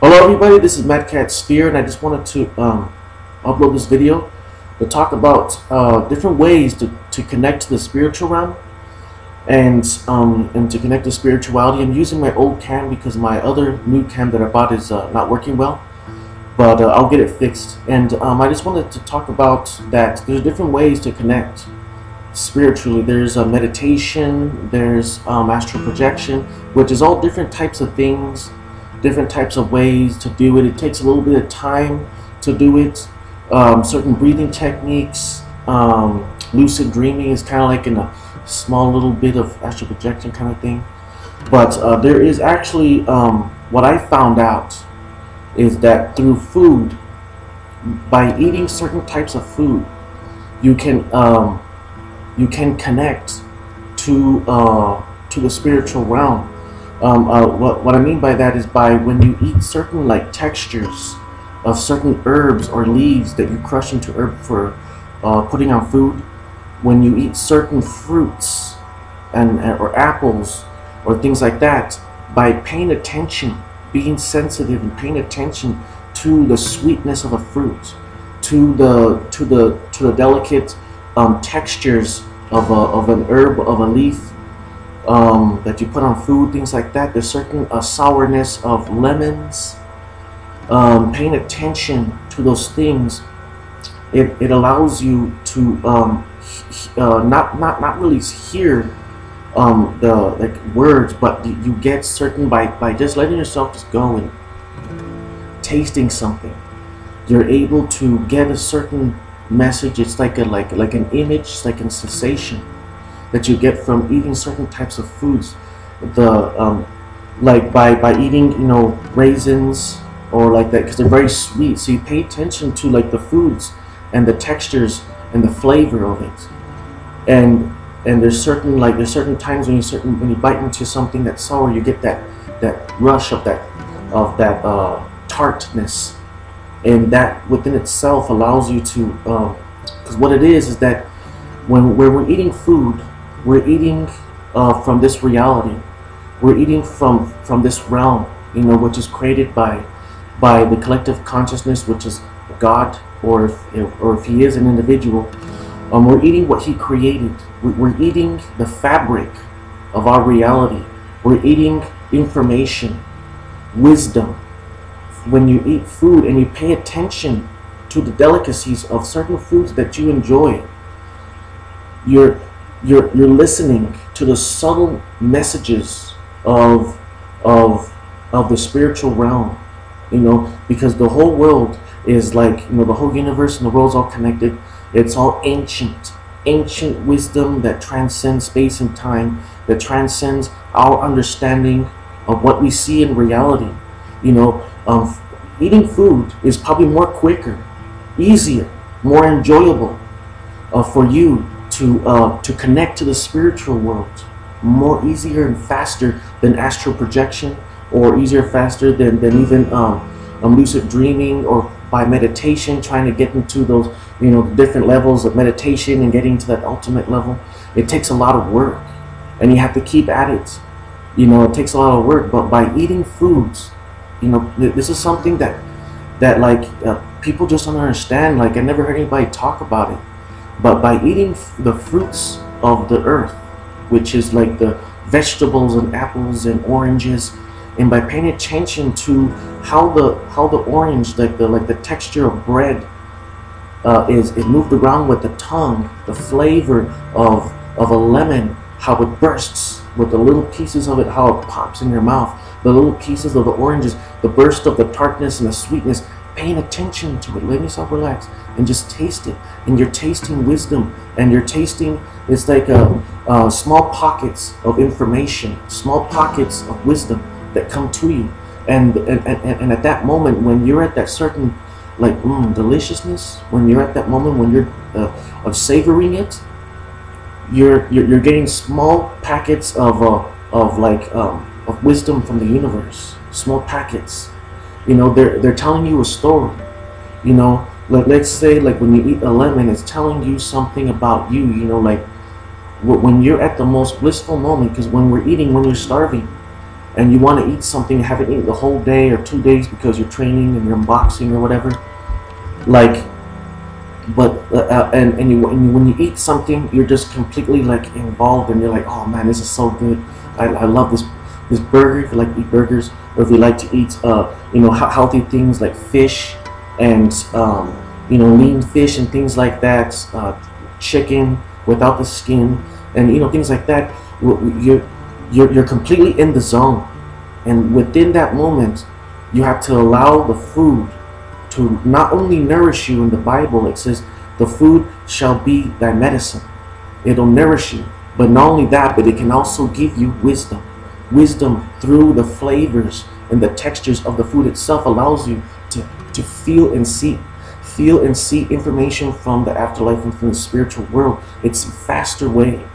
Hello everybody, this is Mad Cat Sphere and I just wanted to um, upload this video to talk about uh, different ways to, to connect to the spiritual realm and um, and to connect to spirituality. I'm using my old cam because my other new cam that I bought is uh, not working well but uh, I'll get it fixed. And um, I just wanted to talk about that there's different ways to connect spiritually. There's meditation there's um, astral projection which is all different types of things different types of ways to do it. It takes a little bit of time to do it. Um, certain breathing techniques. Um, lucid dreaming is kind of like in a small little bit of astral projection kind of thing. But uh, there is actually um, what I found out is that through food, by eating certain types of food, you can um, you can connect to uh, to the spiritual realm um, uh, what, what I mean by that is by when you eat certain like textures of certain herbs or leaves that you crush into herb for uh, putting on food, when you eat certain fruits and or apples or things like that, by paying attention, being sensitive and paying attention to the sweetness of a fruit, to the to the to the delicate um, textures of a, of an herb of a leaf um, that you put on food, things like that. There's certain uh, sourness of lemons. Um, paying attention to those things, it, it allows you to um, uh, not not not really hear um, the like words, but you get certain by by just letting yourself just go and tasting something. You're able to get a certain message. It's like a like like an image, it's like a sensation that you get from eating certain types of foods. The um, like by by eating you know raisins or like that because they're very sweet. So you pay attention to like the foods and the textures and the flavor of it. And and there's certain like there's certain times when you certain when you bite into something that's sour, you get that that rush of that of that uh, tartness, and that within itself allows you to because um, what it is is that when when we're eating food we're eating uh, from this reality. We're eating from from this realm, you know, which is created by by the collective consciousness, which is God, or if, or if He is an individual. Um, we're eating what He created. We're eating the fabric of our reality. We're eating information, wisdom. When you eat food and you pay attention to the delicacies of certain foods that you enjoy, you're you're you're listening to the subtle messages of of of the spiritual realm you know? Because the whole world is like you know the whole universe and the world's all connected. It's all ancient ancient wisdom that transcends space and time that transcends our understanding of what we see in reality you know? Um, eating food is probably more quicker easier more enjoyable uh, for you to uh, to connect to the spiritual world more easier and faster than astral projection or easier faster than, than even um, um, lucid dreaming or by meditation trying to get into those you know different levels of meditation and getting to that ultimate level. It takes a lot of work and you have to keep at it. You know it takes a lot of work but by eating foods you know this is something that that like uh, people just don't understand. Like i never heard anybody talk about it but by eating the fruits of the earth, which is like the vegetables and apples and oranges, and by paying attention to how the how the orange, like the like the texture of bread, uh, is is moved around with the tongue, the flavor of of a lemon, how it bursts with the little pieces of it, how it pops in your mouth, the little pieces of the oranges, the burst of the tartness and the sweetness, paying attention to it, letting yourself relax and just taste it. And you're tasting wisdom and you're tasting, it's like a, a small pockets of information, small pockets of wisdom that come to you. And, and, and, and at that moment, when you're at that certain like mm, deliciousness, when you're at that moment when you're uh, of savoring it, you're, you're, you're getting small packets of, uh, of like um, of wisdom from the universe, small packets you know, they're they're telling you a story. You know, like let's say like when you eat a lemon, it's telling you something about you. You know, like when you're at the most blissful moment, because when we're eating, when you're starving, and you want to eat something you haven't eaten the whole day or two days because you're training and you're unboxing or whatever, like, but uh, uh, and and you, and you when you eat something, you're just completely like involved and you're like, oh man, this is so good. I, I love this this burger. If you like to eat burgers, or if you like to eat uh you know healthy things like fish and um, you know lean fish and things like that, uh, chicken without the skin, and you know things like that. You're you're, you're completely in the zone. And within that moment, you have to allow the food to not only nourish you in the Bible, it says, the food shall be thy medicine. It'll nourish you. But not only that, but it can also give you wisdom. Wisdom through the flavors and the textures of the food itself allows you to, to feel and see feel and see information from the afterlife and from the spiritual world. It's a faster way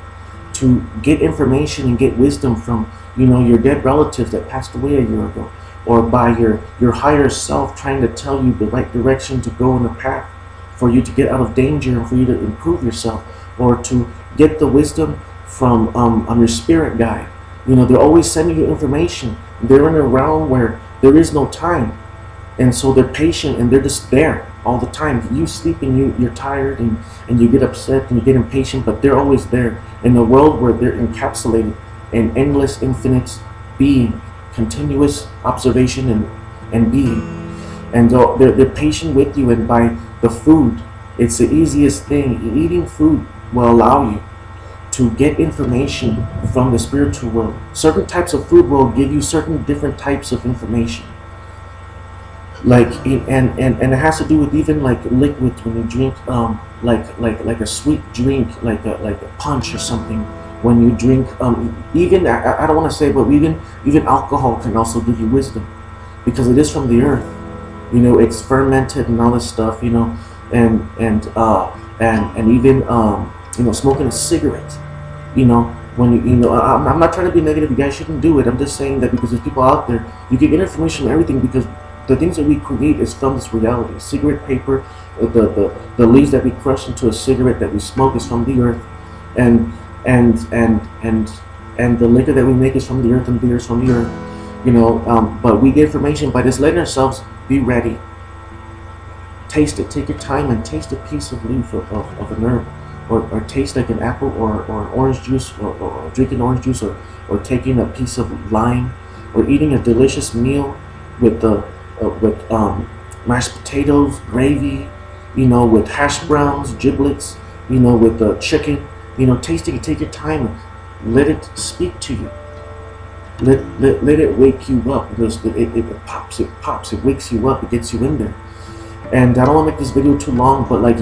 to get information and get wisdom from you know your dead relatives that passed away a year ago or by your your higher self trying to tell you the right direction to go in the path for you to get out of danger and for you to improve yourself or to get the wisdom from um, um, your spirit guide you know they're always sending you information they're in a realm where there is no time and so they're patient and they're just there all the time. You sleep and you, you're tired and, and you get upset and you get impatient, but they're always there in a world where they're encapsulated in endless, infinite being, continuous observation and, and being. And uh, they're, they're patient with you, and by the food, it's the easiest thing. Eating food will allow you to get information from the spiritual world. Certain types of food will give you certain different types of information. Like and and and it has to do with even like liquids when you drink um like like like a sweet drink like a like a punch or something. When you drink um even i, I don't want to say but even even alcohol can also give you wisdom. Because it is from the earth. You know it's fermented and all this stuff you know and and uh and and even um you know smoking a cigarette you know when you, you know I'm, I'm not trying to be negative you guys shouldn't do it i'm just saying that because there's people out there you get information from everything because the things that we create is from this reality. Cigarette paper, the, the, the leaves that we crush into a cigarette that we smoke is from the earth, and and and and and the liquor that we make is from the earth, and beer is from the earth. You know, um, but we get information by just letting ourselves be ready. Taste it. Take your time and taste a piece of leaf of, of, of an herb. Or, or taste like an apple or, or orange juice or, or drinking orange juice or, or taking a piece of lime or eating a delicious meal with the uh, with um, mashed potatoes, gravy, you know, with hash browns, giblets, you know, with the chicken. You know, tasting it, take your time. Let it speak to you. Let, let, let it wake you up. It, it, it pops, it pops, it wakes you up, it gets you in there. And I don't want to make this video too long, but like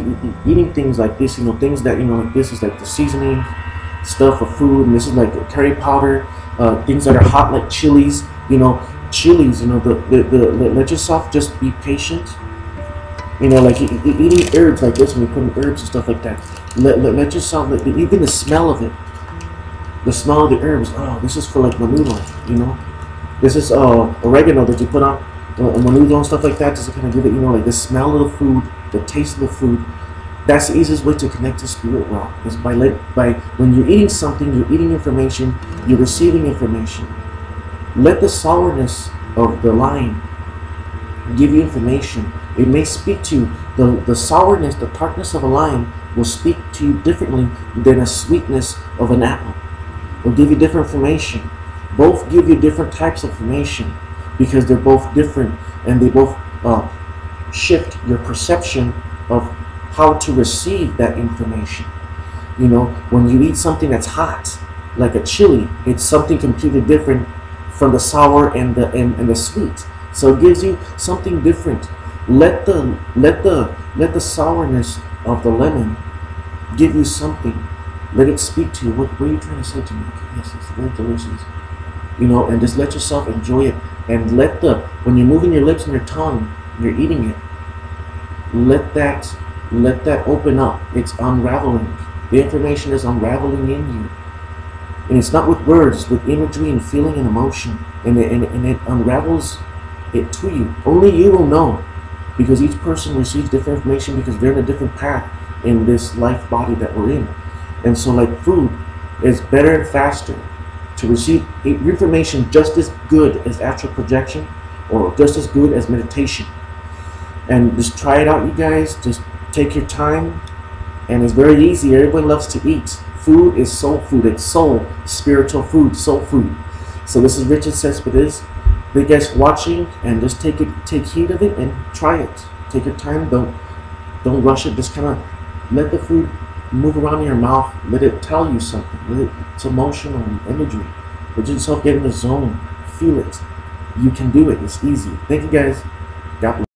eating things like this, you know, things that, you know, like this is like the seasoning stuff for food, and this is like curry powder, uh, things that are hot like chilies, you know, chilies, you know, the, the, the, let yourself just be patient. You know, like eating herbs like this, when you put in herbs and stuff like that. Let, let, let yourself, let, even the smell of it, the smell of the herbs, oh, this is for like menudo, you know. This is uh, oregano that you put on uh, menudo and stuff like that, just to kind of give it, you know, like the smell of the food, the taste of the food. That's the easiest way to connect to spirit realm. Is by let by when you're eating something, you're eating information, you're receiving information. Let the sourness of the lime give you information. It may speak to you. The, the sourness, the tartness of a lime will speak to you differently than a sweetness of an apple. Will give you different information. Both give you different types of information because they're both different and they both uh, shift your perception of how to receive that information. You know, when you eat something that's hot, like a chili, it's something completely different from the sour and the and, and the sweet. So it gives you something different. Let the let the let the sourness of the lemon give you something. Let it speak to you. What, what are you trying to say to me? Yes, it's very delicious. You know, and just let yourself enjoy it. And let the when you're moving your lips and your tongue, you're eating it. Let that let that open up. It's unraveling. The information is unraveling in you. And it's not with words, with imagery and feeling and emotion. And it, and, and it unravels it to you. Only you will know. Because each person receives different information because they're in a different path in this life body that we're in. And so like food is better and faster to receive information just as good as astral projection or just as good as meditation. And just try it out, you guys. Just take your time. And it's very easy. Everybody loves to eat. Food is soul food. It's soul, spiritual food, soul food. So this is Richard says Cespedes. Thank you guys for watching and just take it take heed of it and try it. Take your time, don't don't rush it, just kinda let the food move around in your mouth, let it tell you something, let it, it's emotional imagery. Let yourself get in the zone, feel it. You can do it, it's easy. Thank you guys. God bless.